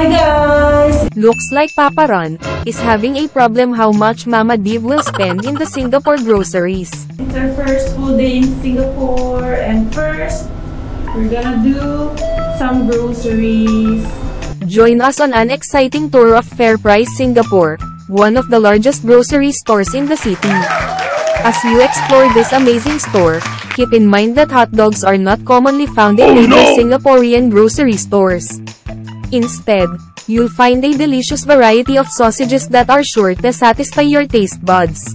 Hi guys! Looks like Papa Ron is having a problem how much Mama Div will spend in the Singapore groceries. It's our first full day in Singapore and first, we're gonna do some groceries. Join us on an exciting tour of FairPrice Singapore, one of the largest grocery stores in the city. As you explore this amazing store, keep in mind that hot dogs are not commonly found in oh, major Singaporean grocery stores. Instead, you'll find a delicious variety of sausages that are sure to satisfy your taste buds.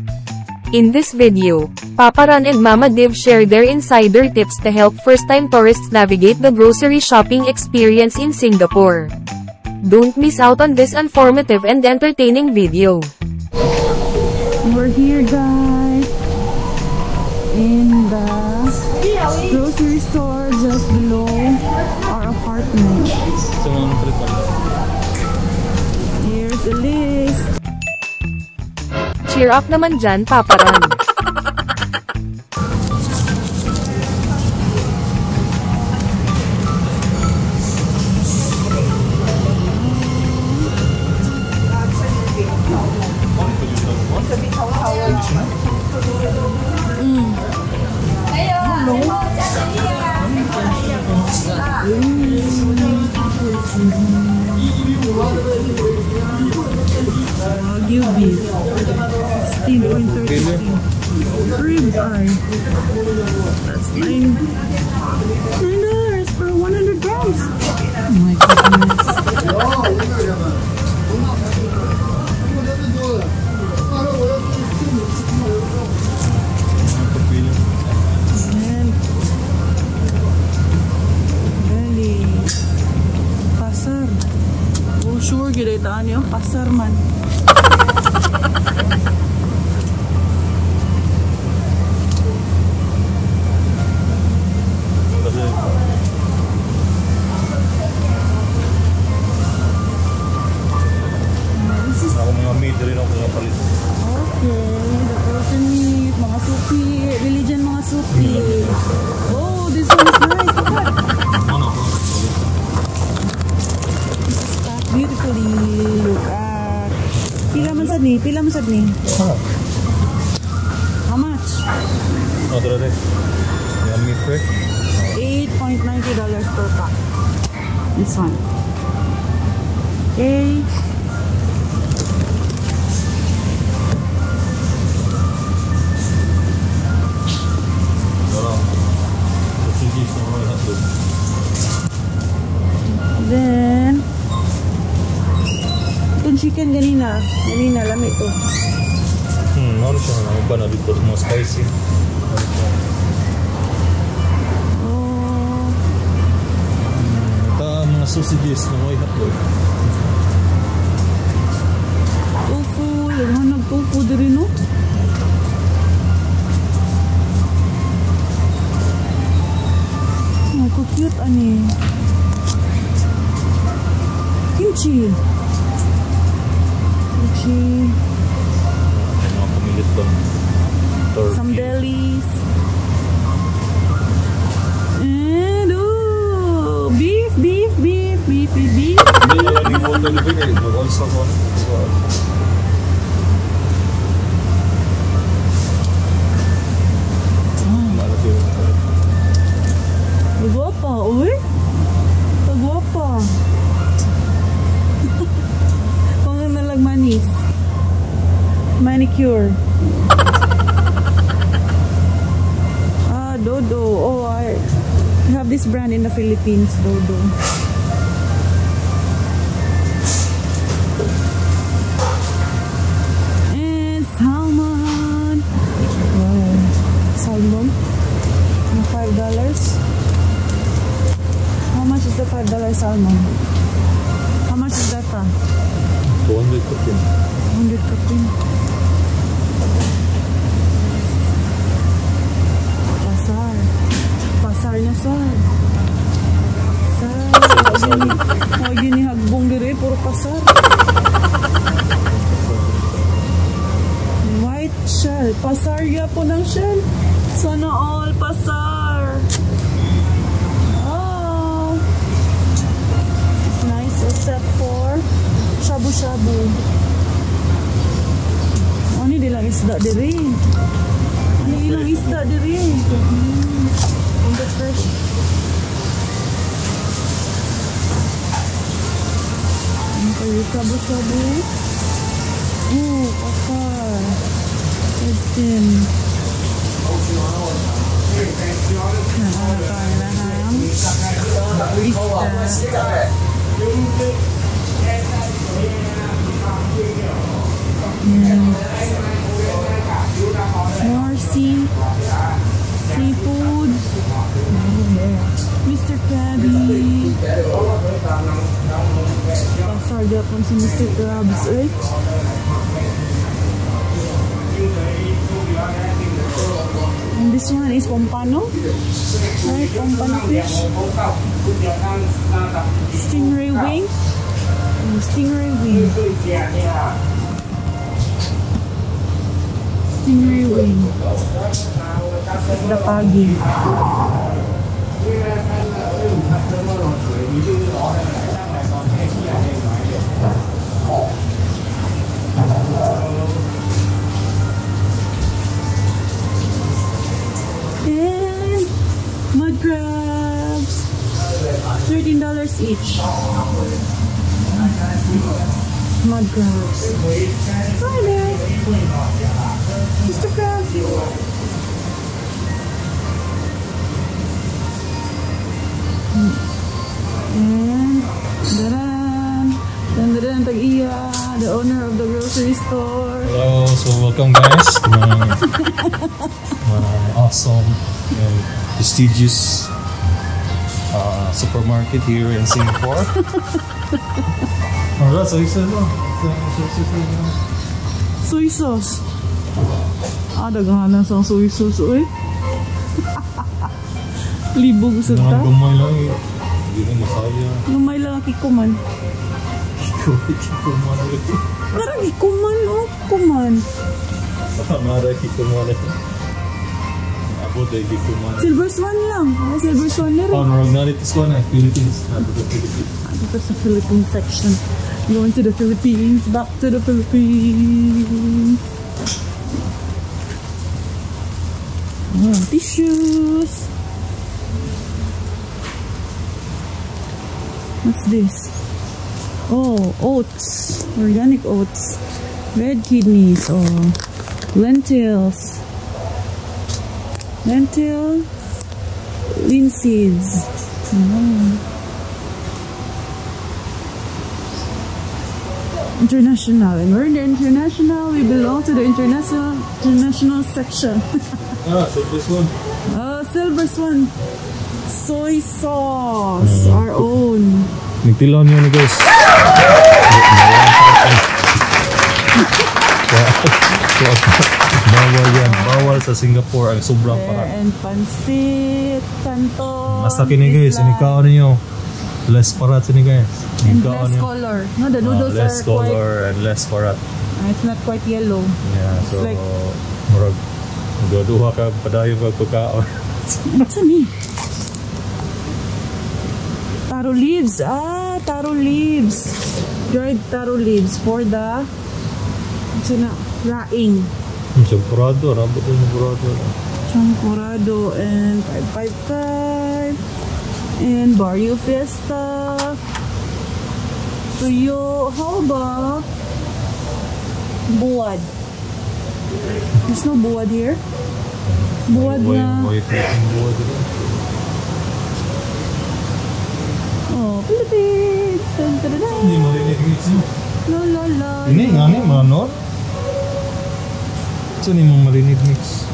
In this video, Papa Ron and Mama Div share their insider tips to help first-time tourists navigate the grocery shopping experience in Singapore. Don't miss out on this informative and entertaining video. We're here guys in the grocery store just Cheer up naman dyan, Papa. That's nine. Nine dollars for 100 grams. Oh my goodness. And Dali. Pasar. Oh, sure, gila itaan yung pasar man. Pila man sad ni? Ah. How much? Ano tara rin? Mga meat pre? $8.90 per pack. This one. Okay. Wala. Sige, sa mga hotdog. Then, itong chicken ganina. dito. Hmm, ano siya na ba na dito mo spicy? Oh. Hmm, ito mga sausages na may hapon. Tofu, yung nag-tofu din no? Oh, cute ani. Kimchi. Kimchi. Philippines, Dodo. And salmon. Wow. Salmon. Five dollars. How much is the five dollar salmon? How much is that? Ah? 200 cooking. 100 kapin. Pasar. Pasar na. Sir. Yun yung hagbong dire. Puro pasar. White shell. Pasar ya po ng shell. Sana all pasar. Oh. It's nice except for shabu-shabu. Oh, ni dia lang isda diri. Ni ilang isda diri. Hmm. On the fresh. Ang kayo shabu-shabu. Oh, pasar. Edin. Nakakailangan. Isda. More sea, seafood. Mr. Krabby. Pasar gapon si Mr. Krabs, eh. And this one is pompano. Right, pompano fish. Stingray wing. Mm, Stingray wing. Stingray wing. The pagi. And mud crabs. Thirteen dollars each. Mud crabs. Hi there. Mr. Crab. And daran. Daran tag iya, the owner of the grocery store. Hello, so welcome guys awesome and prestigious uh, supermarket here in Singapore. Alright, so isa no. Soy sauce. Ah, daghanan sa soy sauce, oy. Libog sa ta. gamay lang eh. Hindi na masaya. Lumay lang ang kikuman. Kikumana rin. Parang kikuman, oh. Kuman. Mara kikumana. Abot ay kikumana. Silver swan lang. Ah, silver swan na rin. Oh, narag na rin this one eh. Philippines. Nado sa Philippines. Dito sa Philippines section. Going to the Philippines. Back to the Philippines. Oh, tissues. What's this? Oh, oats. Organic oats. Red kidneys. Oh, lentils. Lentil. Linseeds. Oh. International. And we're in the international. We belong to the international international section. Ah, this one. oh, silver swan. Soy sauce. Our own. Nagtilaw niyo ni guys. Bawal yan. Bawal sa Singapore ang sobrang parang. and pansit. Tanto. Basta kini guys, isla, inikaw ninyo. Less parat sini guys. Inikaw less niyo. color. No, the Ah, noodles less are quite. color and less parat. ah, it's not quite yellow. Yeah, so like- murag Gaduha ka padayon pag pagkaon. What's me? Taro leaves. Ah, taro leaves. Dried taro leaves for the what's it na? Raing. Champurado, rabot yung champurado. Champurado and 555 and Barrio Fiesta. Tuyo. About buwad? There's no buwad here. Buwad na. Oh, Philippines. Dun, dun, dun, dun. Hindi mo rin yung La la la. Ini nga ni manor. Ito ni mong marinid mix.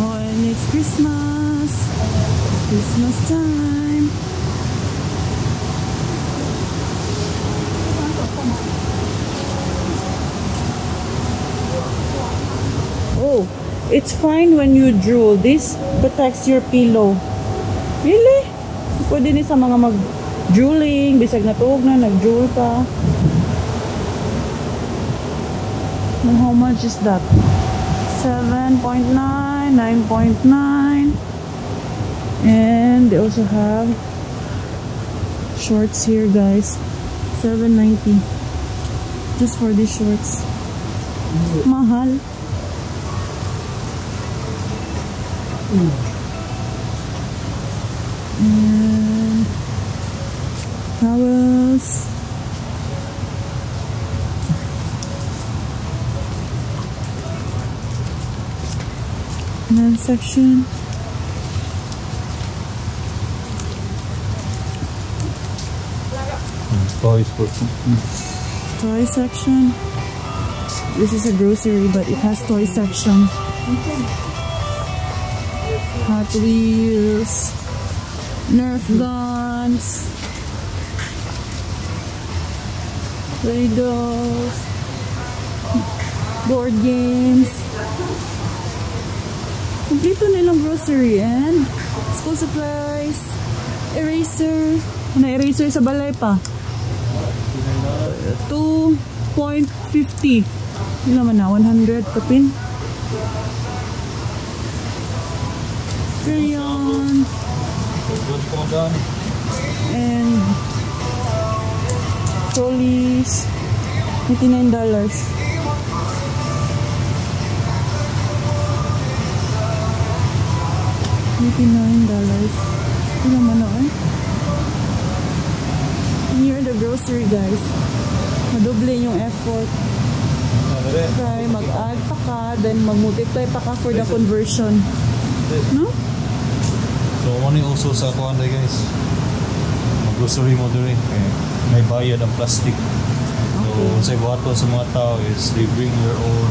Oh, it's Christmas. Christmas time. Oh, it's fine when you drool. This protects your pillow. Really? Pwede ni sa mga mag-drooling, bisag natuog na, nag-drool ka. And how much is that? 7.9, 9.9. And they also have shorts here, guys. 790 just for these shorts. Mahal. And section. Toys for. Toy section. This is a grocery, but it has toy section. Hot Wheels. Nerf guns. Play-Dohs. Board games. Kompleto nilang grocery and school supplies. Eraser. Ano eraser sa balay pa? 2.50. Yun naman na, 100 kapin. Crayon. Good po done. And trolleys. $99. $89. Yun naman na eh. Near the grocery guys. Madoble yung effort. Try mag-add pa ka, then mag-multiply pa ka for the conversion. No? So, money also sa kuhan guys. Mag-grocery mo diri. Eh, may bayad ang plastic. So, sa ibato sa mga tao is they bring their own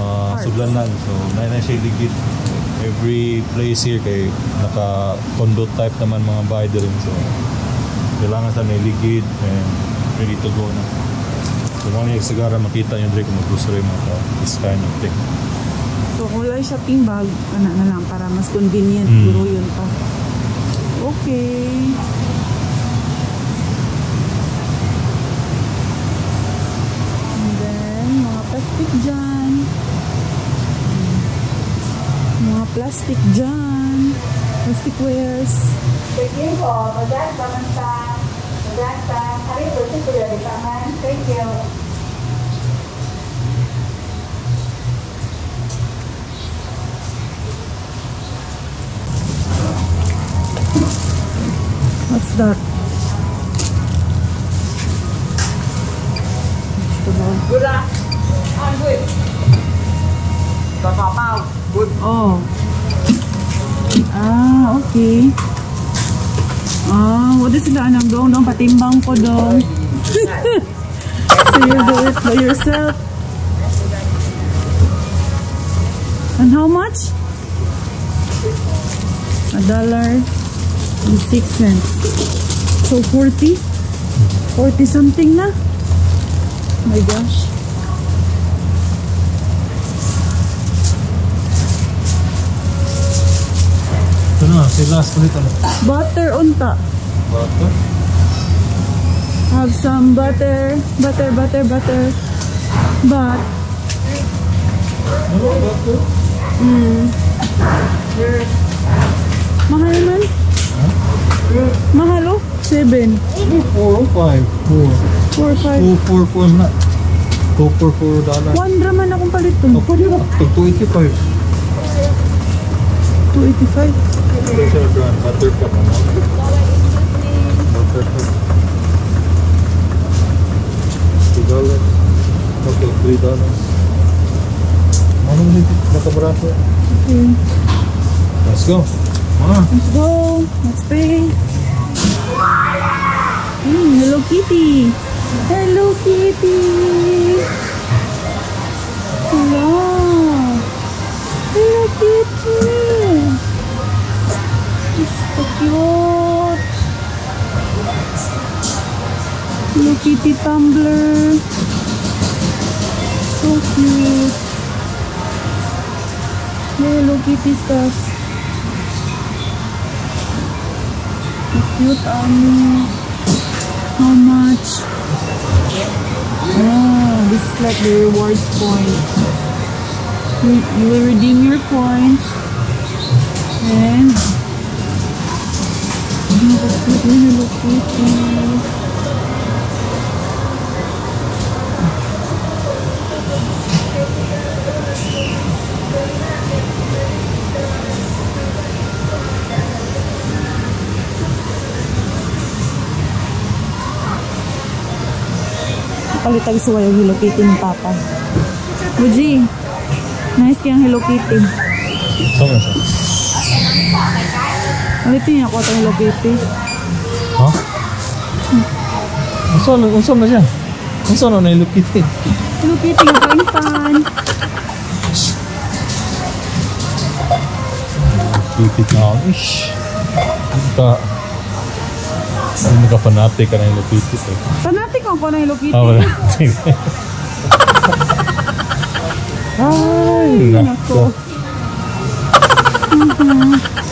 uh, Parts. sudlanan. So, na na siya ligid. Every place here kay naka-condo type naman mga bahay diri. So, kailangan sa may ligid and ready to go na. So, mga yung sagara makita nyo diri kung mag-grocery mga tao. This kind of thing. So, kung wala shopping bag, ano na lang, para mas convenient, Mm. puro yun pa. Okay. And then, mga plastic dyan. plastic dyan. Plastic wares. Thank you po. Hari sudah. Thank you. What's that? Gula. Ang good. Good. Oh. Ah, okay. Ah, is sila anang dong dong patimbang ko dong. so you do it by yourself. And how much? A dollar and six cents. So 40? 40 something na? My gosh. Ano, sila ulit ano? Butter unta. Butter? Have some butter. Butter, butter, butter. But. Ano, butter? Mm. Mahal man? Huh? Mahal oh? Seven. Four oh five. Four. Four five. Two four four na. Two four four dollars. One raman akong palit to. Pwede ba? Two eighty five. Two eighty five. Buttercup. Buttercup. 2 dollars. Okay, 3 dollars. Ano mo nito? Okay. Let's go. Ah, Let's go. Let's pay. Hmm, Hello Kitty. Hello Kitty. Happy tumbler. So cute. Hello Kitty so Cute army. How much? Oh, this is like the rewards point. You, you will redeem your points. And... Hello Kitty, hello Kitty. Palitag sa yung Hello Kitty ni Papa. Muji, nice kayang Hello Kitty. Saan siya? Ulitin niya ako itong Hello Kitty. Ha? Ang saan, na siya? Saan na ilukit eh? Hello Kitty, paintan. Lupit na ako. Ish! Ka... Hindi ka fanatic ka na yung lupitit eh. Fanatic ako ko na yung lupitit. Oo, ah, fanatic. Ay, nako. nako.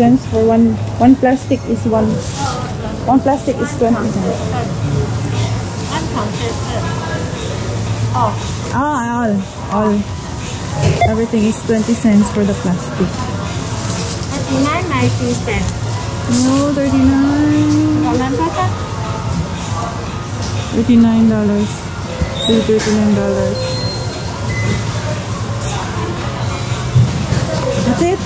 Cents for one one plastic is one one plastic is 20 cents. Ah, all. All. Everything is 20 cents for the plastic. 39 90 cents. No, 39. còn lên hết á 39 dollars. 39 dollars. That's it.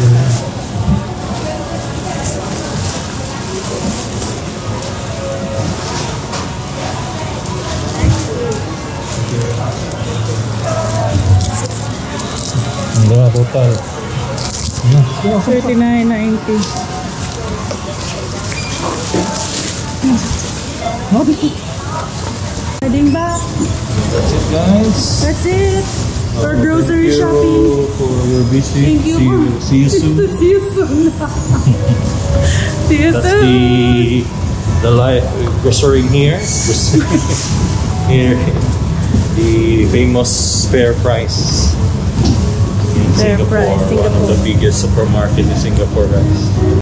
Hindi na total. 39.90. Pwedeng ba? That's it guys. That's it. For grocery Thank you shopping. for your visit. Thank you. See you, see you soon. See you soon. See you That's soon. the the light grocery here. here, the famous Fair Price in Fair Singapore, Price, one of the biggest supermarket in Singapore, guys.